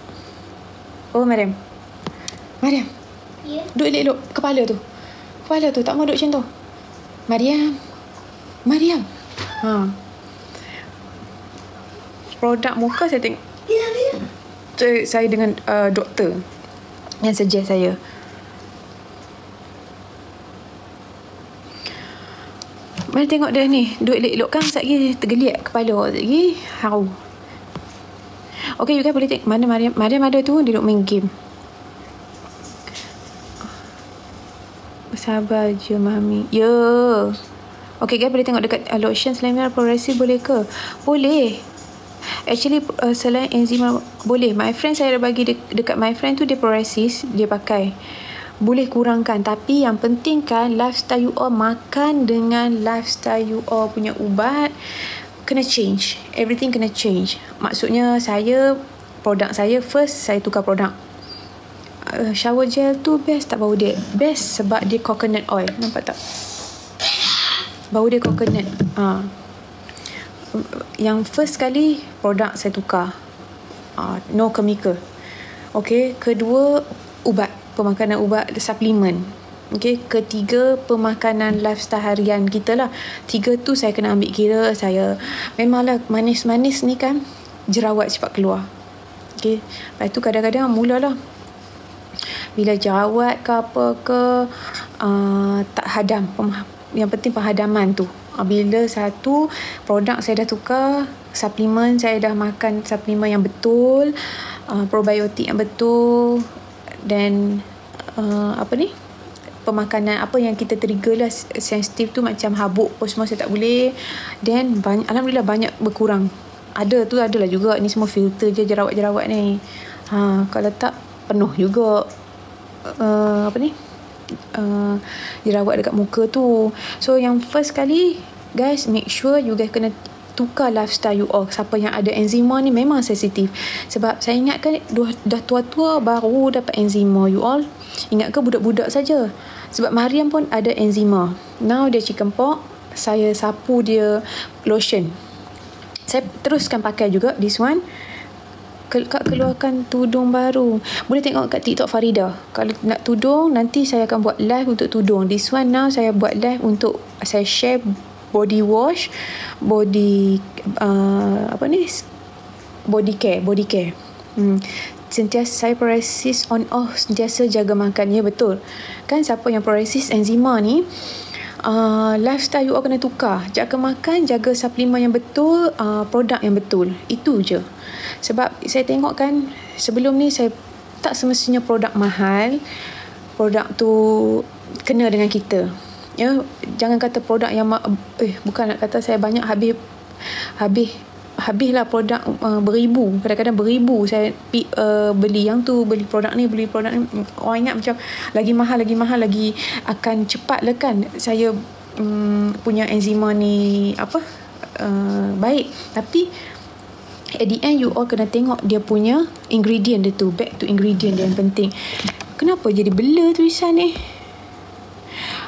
Oh Mariam. Mariam Ya. Duduk elok-elok kepala tu. Kepala tu tak mau duduk macam tu. Mariam. Mariam. Ha. Produk muka saya tengok. Bila, bila. Saya, saya dengan uh, doktor yang suggest saya. Mari tengok dia ni. Duduk elok-elok kan. Sekejap lagi tergeliat kepala. Sekejap lagi. Hau. Okay, you guys boleh tengok. Mana Mariam? Mariam ada tu. Dia duduk main game. Sabar je mami. Ya. Okay guys boleh tengok dekat uh, lotion selain progresif boleh ke? Boleh. Actually uh, selain enzima boleh. My friend saya ada bagi de- dekat my friend tu dia progresif dia pakai. Boleh kurangkan tapi yang penting kan lifestyle you all makan dengan lifestyle you all punya ubat kena change. Everything kena change. Maksudnya saya produk saya first saya tukar produk uh, shower gel tu best tak bau dia? Best sebab dia coconut oil. Nampak tak? Bau dia coconut. Uh. Yang first kali produk saya tukar. Uh, no chemical. Okay. Kedua, ubat. Pemakanan ubat, suplemen. Okay. Ketiga, pemakanan lifestyle harian kita lah. Tiga tu saya kena ambil kira. Saya memanglah manis-manis ni kan jerawat cepat keluar. Okay. Lepas tu kadang-kadang mulalah bila jerawat ke apa ke uh, tak hadam yang penting penghadaman tu. Uh, bila satu produk saya dah tukar suplemen saya dah makan suplemen yang betul uh, probiotik yang betul dan uh, apa ni pemakanan apa yang kita trigger lah sensitif tu macam habuk apa semua saya tak boleh. Dan banyak, Alhamdulillah banyak berkurang. Ada tu adalah juga ni semua filter je jerawat-jerawat ni. Ha, kalau tak penuh juga uh, apa ni uh, dirawat dekat muka tu. So yang first kali guys make sure you guys kena tukar lifestyle you all. Siapa yang ada enzima ni memang sensitif. Sebab saya ingatkan dah, dah tua-tua baru dapat enzima you all. Ingat ke budak-budak saja? Sebab Mariam pun ada enzima. Now dia chicken pox saya sapu dia lotion. Saya teruskan pakai juga this one Kak keluarkan tudung baru. Boleh tengok kat TikTok Farida. Kalau nak tudung, nanti saya akan buat live untuk tudung. This one now saya buat live untuk saya share body wash, body uh, apa ni? Body care, body care. Hmm. Sentiasa saya paralysis on off sentiasa jaga makan. Ya betul. Kan siapa yang paralysis enzima ni uh, lifestyle you all kena tukar. Jaga makan, jaga suplemen yang betul, uh, produk yang betul. Itu je. Sebab saya tengok kan sebelum ni saya tak semestinya produk mahal. Produk tu kena dengan kita. Ya, jangan kata produk yang eh bukan nak kata saya banyak habis habis habislah produk uh, beribu kadang-kadang beribu saya uh, beli yang tu beli produk ni beli produk ni orang ingat macam lagi mahal lagi mahal lagi akan cepat lah kan saya um, punya enzima ni apa uh, baik tapi at the end you all kena tengok dia punya ingredient dia tu back to ingredient dia yang penting kenapa jadi bela tulisan ni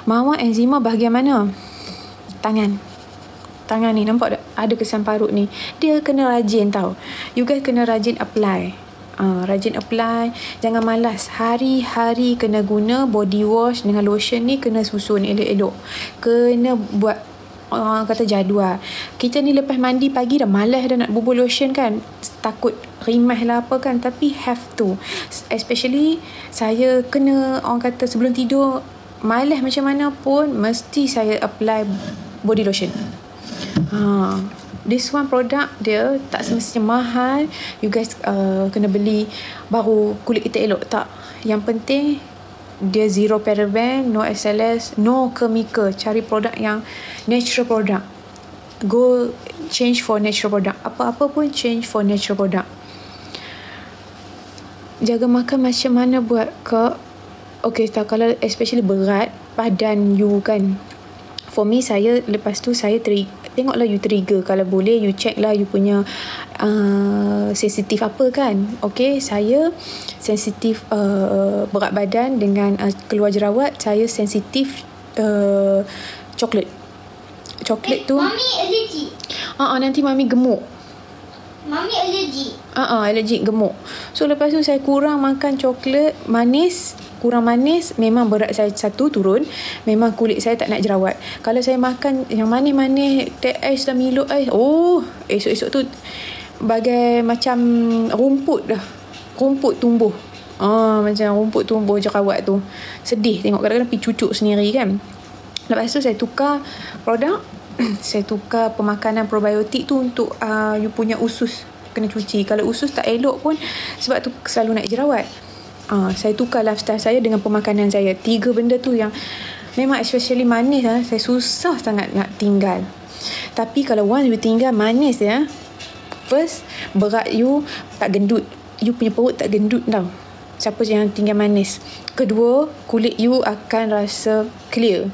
Mawar enzima bahagian mana? Tangan. Tangan ni nampak tak? Ada kesan parut ni. Dia kena rajin tau. You guys kena rajin apply. Uh, rajin apply. Jangan malas. Hari-hari kena guna body wash dengan lotion ni kena susun elok-elok. Kena buat orang kata jadual. Kita ni lepas mandi pagi dah malas dah nak bubur lotion kan. Takut rimah lah apa kan. Tapi have to. Especially saya kena orang kata sebelum tidur malas macam mana pun mesti saya apply body lotion. Ha, this one product dia tak semestinya mahal. You guys uh, kena beli baru kulit kita elok tak. Yang penting dia zero paraben, no SLS, no chemical. Cari produk yang natural product. Go change for natural product. Apa-apa pun change for natural product. Jaga makan macam mana buat kak Okay, tak kalau especially berat badan you kan. For me, saya lepas tu saya tri tengoklah you trigger. Kalau boleh, you check lah you punya uh, sensitif apa kan. Okay, saya sensitif uh, berat badan dengan uh, keluar jerawat. Saya sensitif uh, coklat. Coklat eh, tu. Mami allergic. Ah, uh, nanti mami gemuk. Mami allergic. Ah, uh, uh, allergic gemuk. So lepas tu saya kurang makan coklat manis kurang manis memang berat saya satu turun. Memang kulit saya tak nak jerawat. Kalau saya makan yang manis-manis teh ais dan milo ais oh esok-esok tu bagai macam rumput dah. Rumput tumbuh. Ah macam rumput tumbuh jerawat tu. Sedih tengok. Kadang-kadang pergi cucuk sendiri kan. Lepas tu saya tukar produk. Saya tukar pemakanan probiotik tu untuk uh, you punya usus kena cuci. Kalau usus tak elok pun sebab tu selalu nak jerawat uh, saya tukar lifestyle saya dengan pemakanan saya. Tiga benda tu yang memang especially manis lah. Saya susah sangat nak tinggal. Tapi kalau once you tinggal manis ya. First, berat you tak gendut. You punya perut tak gendut tau. Siapa yang tinggal manis. Kedua, kulit you akan rasa clear.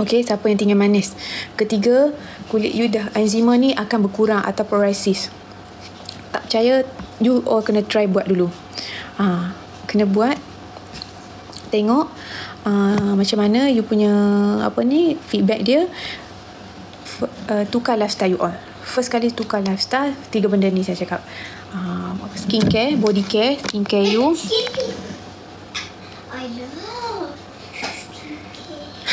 Okay, siapa yang tinggal manis. Ketiga, kulit you dah enzima ni akan berkurang atau psoriasis. Tak percaya, you all kena try buat dulu ha, kena buat tengok uh, macam mana you punya apa ni feedback dia. Uh, tukar lifestyle you all. First kali tukar lifestyle tiga benda ni saya cakap. Uh, skincare body care skincare you. I love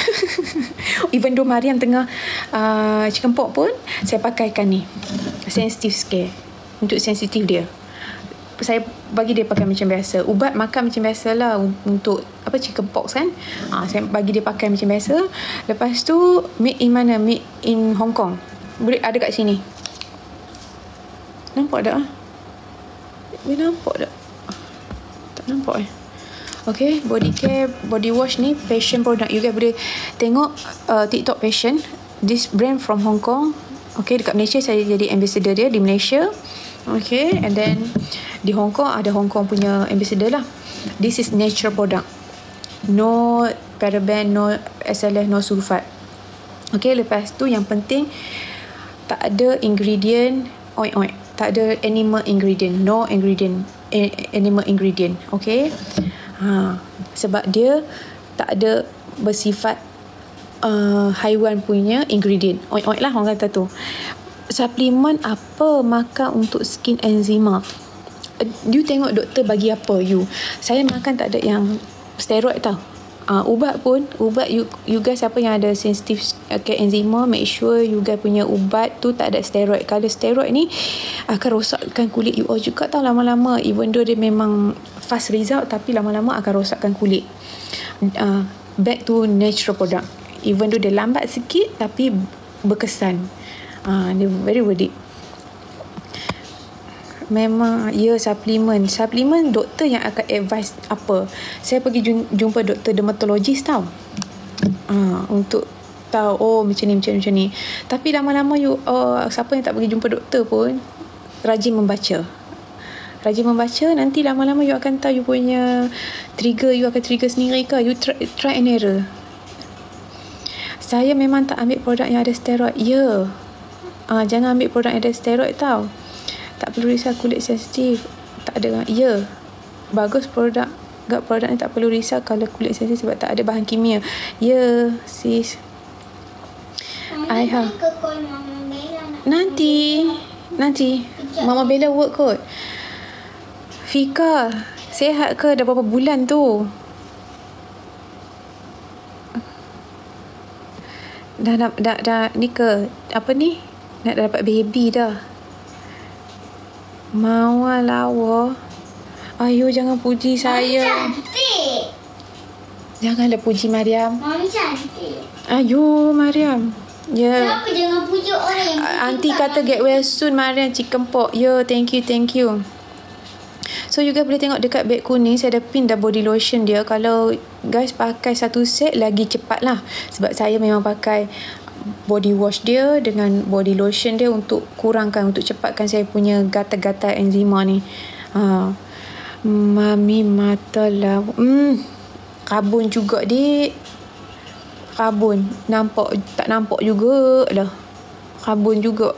even though Mariam tengah uh, chicken pork pun saya pakaikan ni. Sensitive scare. Untuk sensitif dia saya bagi dia pakai macam biasa. Ubat makan macam biasa lah untuk apa chicken pox kan. Ah, saya bagi dia pakai macam biasa. Lepas tu made in mana? Made in Hong Kong. Boleh ada kat sini. Nampak tak? Boleh nampak tak? Tak nampak eh. Okay, body care, body wash ni passion product. You guys boleh tengok uh, TikTok passion. This brand from Hong Kong. Okay, dekat Malaysia saya jadi ambassador dia di Malaysia. Okay, and then di Hong Kong ada Hong Kong punya ambassador lah. This is natural product. No paraben, no SLS, no sulfat. Okay, lepas tu yang penting tak ada ingredient oink oink. Tak ada animal ingredient, no ingredient animal ingredient. Okay. Ha, sebab dia tak ada bersifat uh, haiwan punya ingredient. Oink oink lah orang kata tu suplemen apa makan untuk skin enzima you tengok doktor bagi apa? You saya makan tak ada yang steroid tau. Uh, ubat pun ubat you you guys apa yang ada sensitif okay, enzima make sure you guys punya ubat tu tak ada steroid. Kalau steroid ni akan rosakkan kulit you all juga tau lama-lama. Even though dia memang fast result tapi lama-lama akan rosakkan kulit. Uh, back to natural product. Even though dia lambat sikit tapi berkesan. Ah, dia very worth it. Memang ya suplemen. Suplemen doktor yang akan advise apa. Saya pergi jumpa doktor dermatologis tau. Ah, untuk tahu oh macam ni macam ni macam ni tapi lama-lama you uh, siapa yang tak pergi jumpa doktor pun rajin membaca rajin membaca nanti lama-lama you akan tahu you punya trigger you akan trigger sendiri ke you try, try and error saya memang tak ambil produk yang ada steroid ya yeah. uh, jangan ambil produk yang ada steroid tau tak perlu risau kulit sensitif. Tak ada ya yeah. bagus produk. Gak produk ni tak perlu risau kalau kulit sensitif sebab tak ada bahan kimia. Ya yeah, sis I have nanti. Nanti. Mama Bella work kot. Fika Sehat ke? Dah berapa bulan tu? Dah dah, dah, dah ni ke? Apa ni? Nak dapat baby dah Mawar lawa Ayo jangan puji saya cantik. Janganlah puji Mariam Mami cantik. Ayo Mariam Ya yeah. Kenapa jangan pujuk orang yang Aunty kata get well soon Mariam chicken pork. Yo, thank you, thank you. So you guys boleh tengok dekat beg kuning saya ada pin dah body lotion dia. Kalau guys pakai satu set lagi cepat lah. Sebab saya memang pakai body wash dia dengan body lotion dia untuk kurangkan untuk cepatkan saya punya gatal-gatal enzima ni. Ha. Mami mata lah. Hmm. Kabun juga dik kabun nampak tak nampak juga lah kabun juga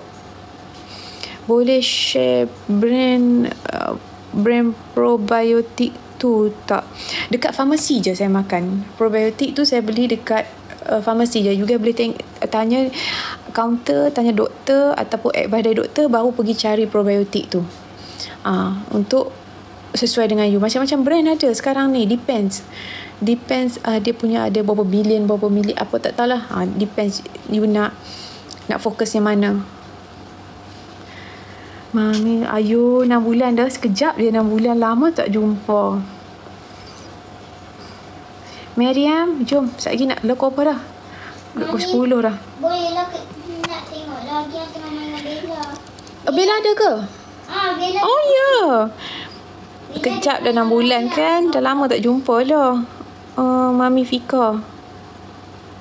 boleh share brand uh, brand probiotik tu tak dekat farmasi je saya makan probiotik tu saya beli dekat uh, farmasi. Je juga boleh teng- tanya counter tanya doktor ataupun advice dari doktor baru pergi cari probiotik tu. Uh, untuk sesuai dengan you. Macam-macam brand ada sekarang ni. Depends. Depends uh, dia punya ada berapa bilion berapa milik apa tak tahulah. Uh, depends. You nak nak fokus yang mana? Mami, ayo 6 bulan dah. Sekejap je 6 bulan. Lama tak jumpa. Mariam, jom. Sekejap lagi nak lekor apa dah? Lekor 10 dah. Boleh lah nak tengok lagi yang tengah main dengan Bella. Oh, Bella ada ke? Ah, Bella. Oh, ya. Yeah. Kejap dah 6 bulan kan. Dah lama tak jumpa lah uh, Mami Fika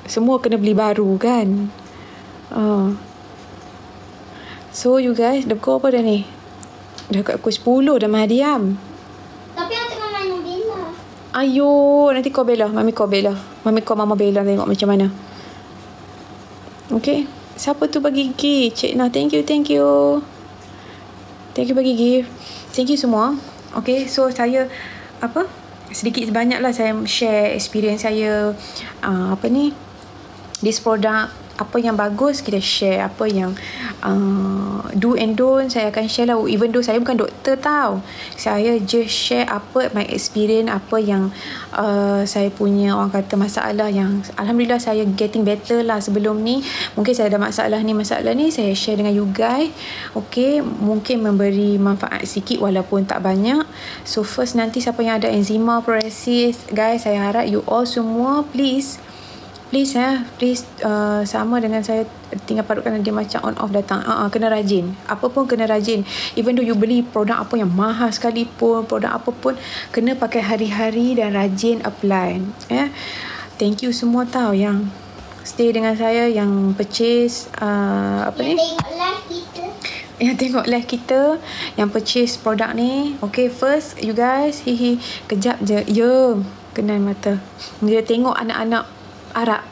Semua kena beli baru kan uh. So you guys Dah pukul apa dah ni Dah kat pukul 10 dah Mariam Tapi yang tengah main dengan Ayo Nanti kau Bella Mami kau Bella Mami kau Mama Bella Tengok macam mana. Okay Siapa tu bagi gift? Cik Nah thank you thank you. Thank you bagi gift. Thank you semua. Okay so saya Apa? Sedikit sebanyak lah saya share experience saya uh, apa ni? This product apa yang bagus kita share apa yang uh, do and don't saya akan share lah. Even though saya bukan doktor tau saya just share apa my experience apa yang uh, saya punya orang kata masalah yang Alhamdulillah saya getting better lah sebelum ni. Mungkin saya ada masalah ni masalah ni saya share dengan you guys. Okay mungkin memberi manfaat sikit walaupun tak banyak. So first nanti siapa yang ada enzima psoriasis guys saya harap you all semua please please ya please uh, sama dengan saya tinggal padukan dia macam on off datang. Uh, uh, kena rajin. Apa pun kena rajin. Even though you beli produk apa yang mahal sekalipun produk apa pun kena pakai hari-hari dan rajin apply ya yeah. thank you semua tahu yang stay dengan saya yang purchase uh, apa yang ni tengok live kita. Yang tengok live kita yang purchase produk ni. Okay first you guys hihi kejap je. Ya yeah. kenal mata. Dia tengok anak-anak Arab.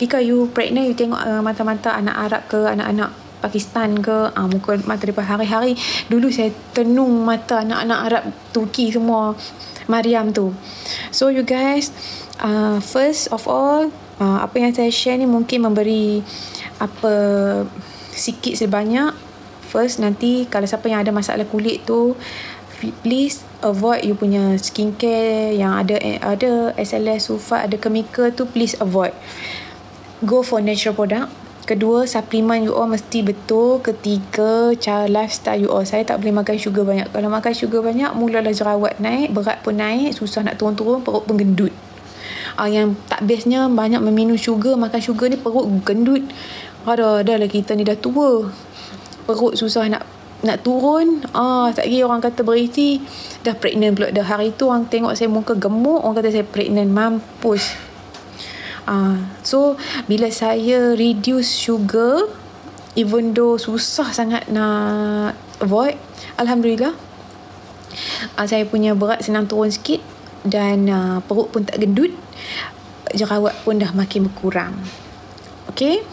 Jika you pregnant You tengok uh, mata-mata anak Arab ke Anak-anak Pakistan ke uh, Muka mata daripada hari-hari Dulu saya tenung mata Anak-anak Arab Turki semua Mariam tu. So you guys uh, First of all uh, Apa yang saya share ni Mungkin memberi Apa Sikit sebanyak. First nanti Kalau siapa yang ada masalah kulit tu please avoid you punya skincare yang ada ada SLS sulfat ada chemical tu please avoid. Go for natural product. Kedua suplemen you all mesti betul. Ketiga cara lifestyle you all. Saya tak boleh makan sugar banyak. Kalau makan sugar banyak mulalah jerawat naik berat pun naik susah nak turun-turun perut pun gendut. Uh, yang tak bestnya banyak meminum sugar makan sugar ni perut gendut. Ada dah lah kita ni dah tua. Perut susah nak nak turun ah tak lagi orang kata berisi dah pregnant pula dah hari tu orang tengok saya muka gemuk orang kata saya pregnant mampus. Uh, so bila saya reduce sugar even though susah sangat nak avoid alhamdulillah uh, saya punya berat senang turun sikit dan uh, perut pun tak gendut jerawat pun dah makin berkurang. Okay?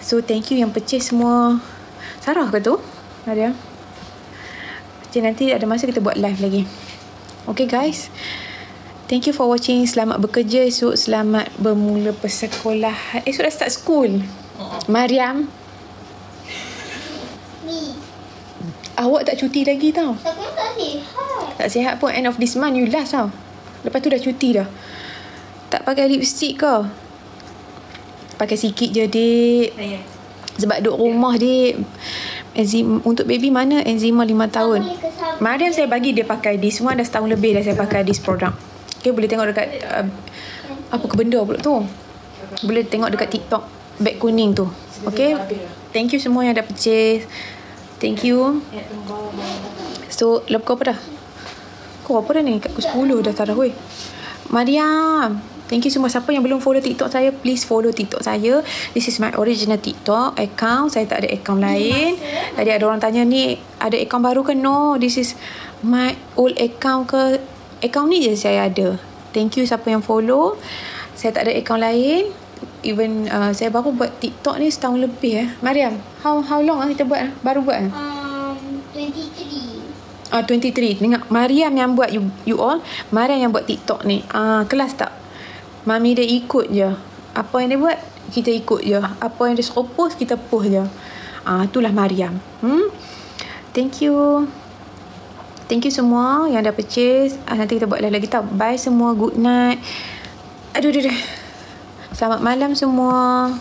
So thank you yang purchase semua. Sarah ke tu Nadia okay, nanti ada masa kita buat live lagi okay guys Thank you for watching. Selamat bekerja esok. Selamat bermula persekolahan. Esok dah start school. Mariam. Ni. Awak tak cuti lagi tau. Tapi tak sihat. Tak sihat pun end of this month you last tau. Lepas tu dah cuti dah. Tak pakai lipstick ke? Pakai sikit je, Dik. Sebab duduk rumah, Dik. Enzim, untuk baby mana enzima 5 tahun? Mariam saya bagi dia pakai this. Semua dah setahun lebih dah saya pakai this product. Okay, boleh tengok dekat... Uh, apa ke benda pula tu? Boleh tengok dekat TikTok. Bag kuning tu. Okay? Thank you semua yang dah purchase. Thank you. So, lap kau apa dah? Kau apa dah ni? Kat pukul 10 dah tarah weh. Mariam. Thank you semua. Siapa yang belum follow TikTok saya, please follow TikTok saya. This is my original TikTok account. Saya tak ada account lain. Tadi ada orang tanya ni, ada account baru ke? No, this is my old account ke? Account ni je saya ada. Thank you siapa yang follow. Saya tak ada account lain. Even uh, saya baru buat TikTok ni setahun lebih eh. Mariam, how how long ah kita buat? ah? Baru buat ah? Um, 23. Ah 23. Dengar Mariam yang buat you you all. Mariam yang buat TikTok ni. Ah kelas tak? Mami dia ikut je. Apa yang dia buat, kita ikut je. Apa yang dia suruh post, kita post je. Ah itulah Mariam. Hmm? Thank you. Thank you semua yang dah purchase. Ah, nanti kita buat lagi tau. Bye semua. Good night. Aduh, aduh, aduh. Selamat malam semua.